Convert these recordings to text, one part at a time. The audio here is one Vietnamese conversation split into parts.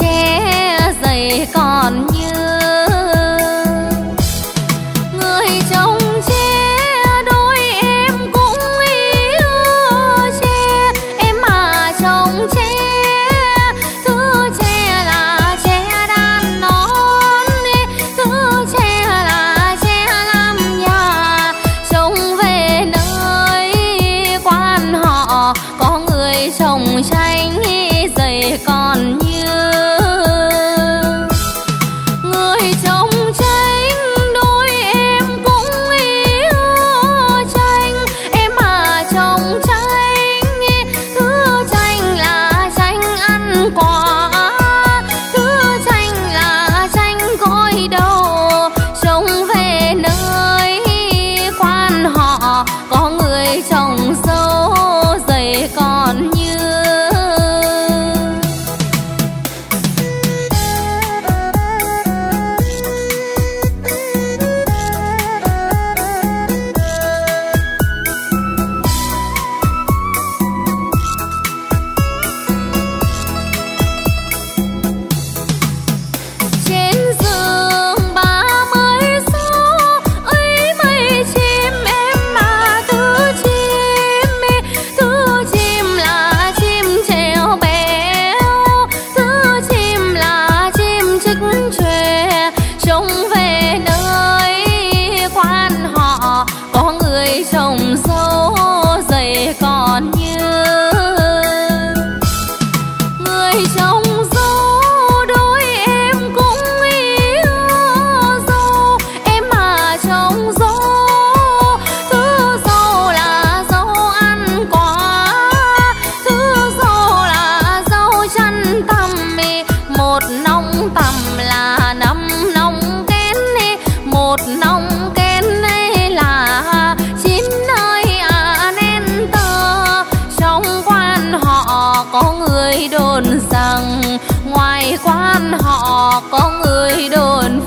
che dày còn như đồn rằng ngoài quan họ có người đồn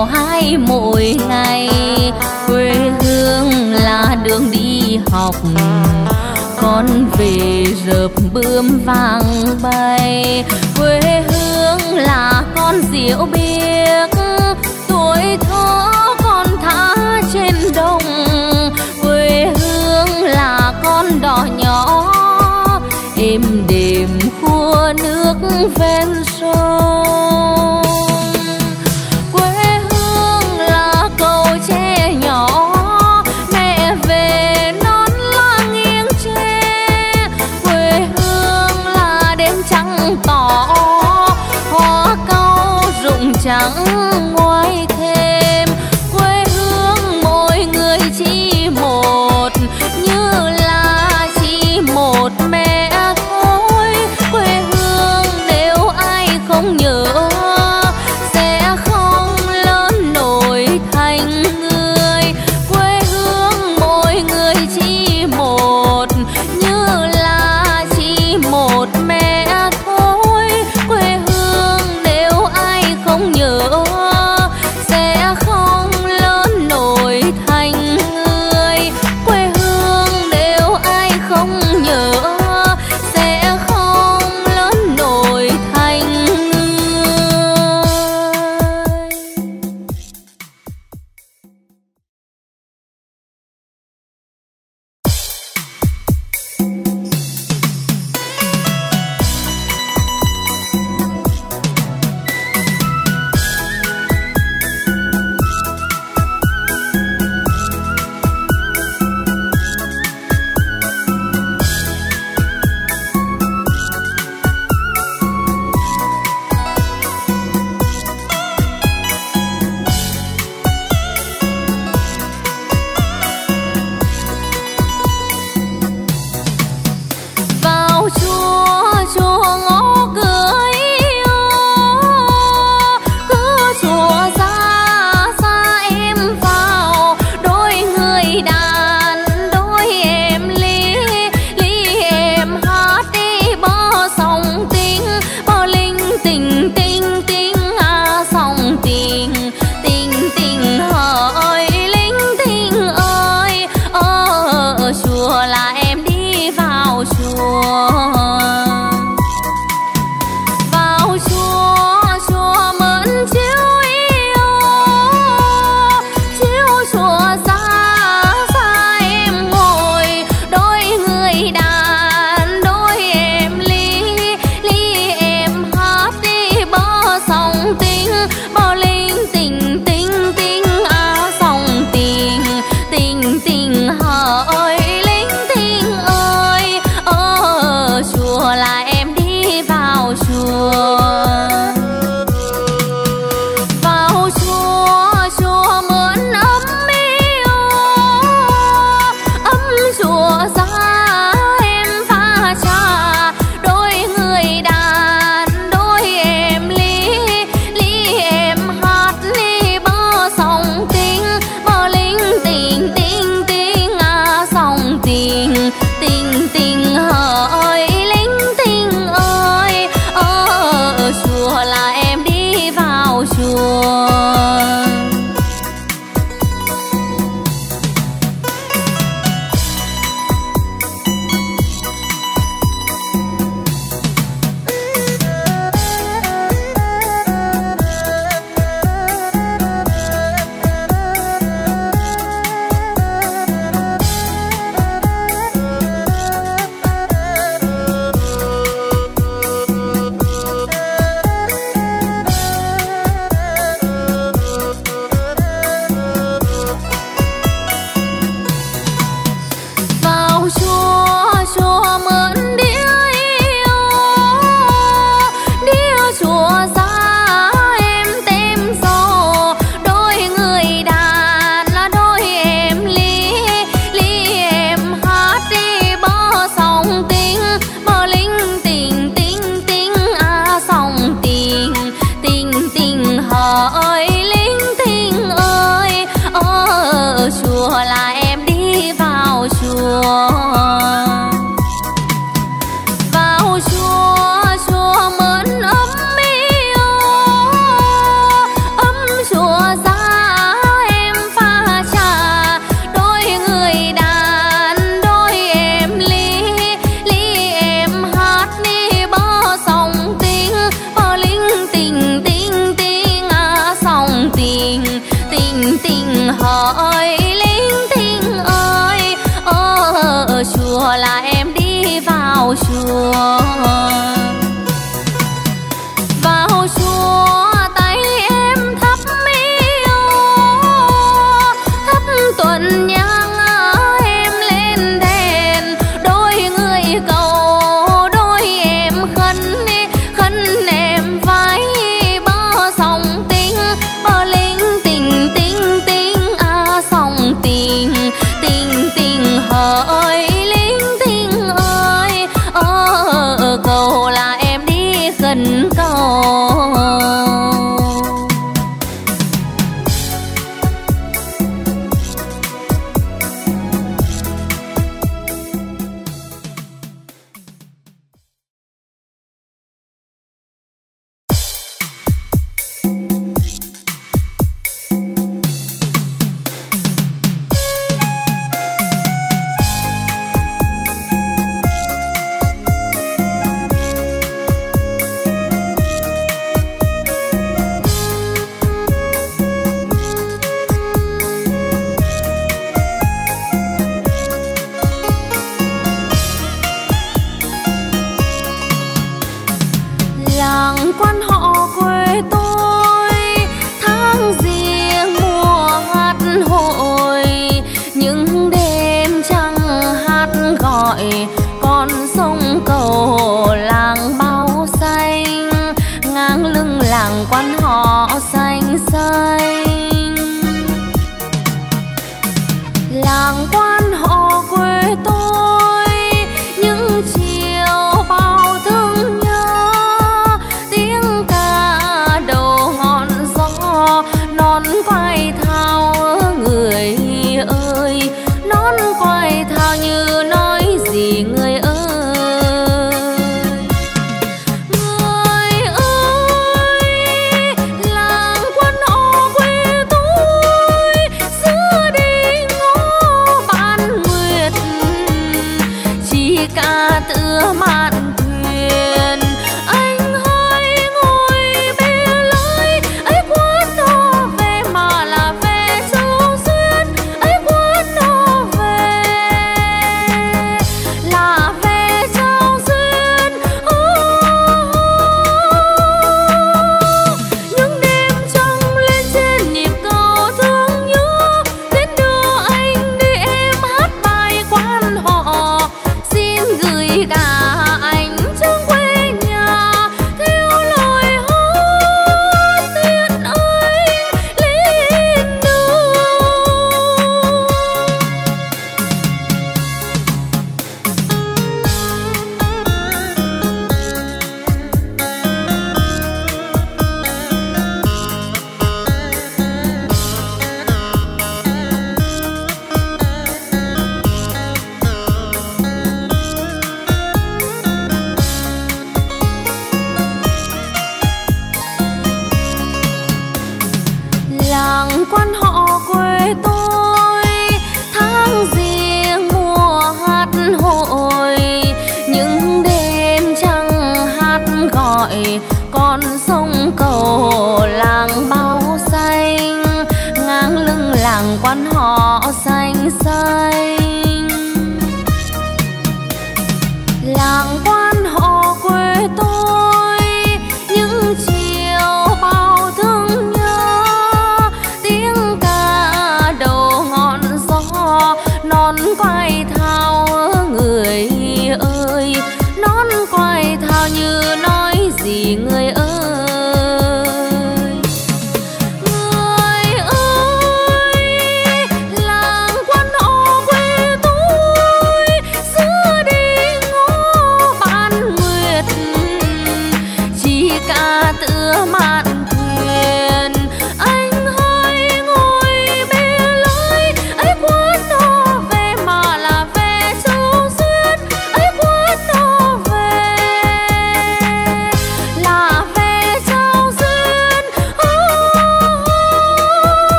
đào hai mỗi ngày. Quê hương là đường đi học, con về rợp bươm vàng bay. Quê hương là con diệu bên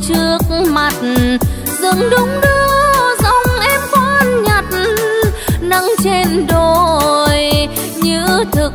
trước mặt. Dừng đúng đưa dòng em khoan nhặt. Nắng trên đồi như thực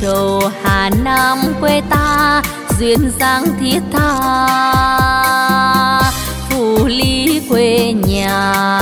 châu hà nam quê ta duyên dáng thiết tha. Phù lý quê nhà.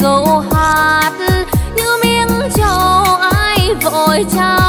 câu hát như miếng trầu ai vội trao.